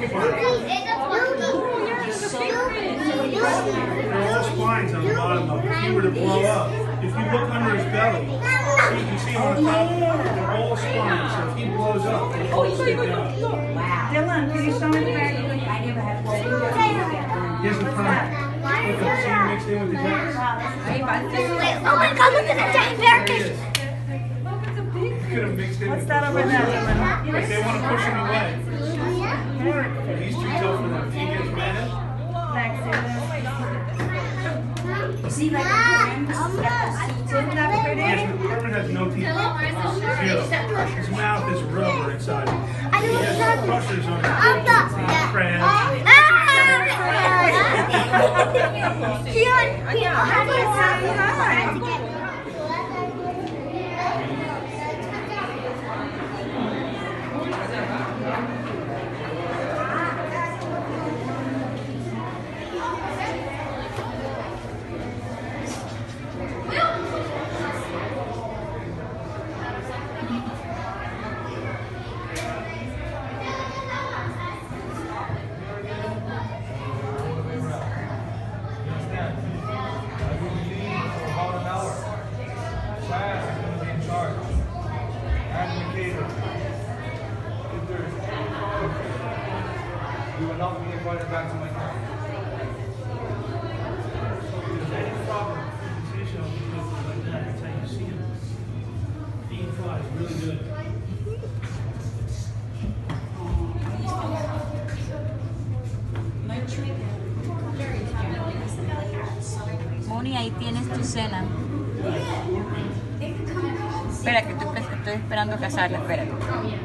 Different. They're all spines on the bottom of. If he were to blow up, if you look under his belly, see, you can see on the top, they're all spines. So if he blows up, they all stick out. Dylan, can you show me back? I never had one. Here's the front. Look, see him mixed in with the jets? Oh my god, look at that giant bear There. Could have mixed in What's that over there, Like they want to push him away. But he's too tough for them. If he gets mad, See, like, isn't that pretty? yes, but Herman has no teeth. Zero. His mouth is rubber inside. He has crushers on his crabs. You Moni, ahí tienes tu cena. Espera, que estoy, estoy esperando casarla, espérate.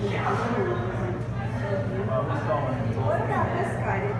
some about this was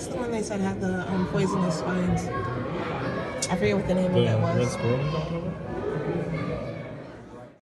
That's the one they said had the um, poisonous spines. I forget what the name of it The was.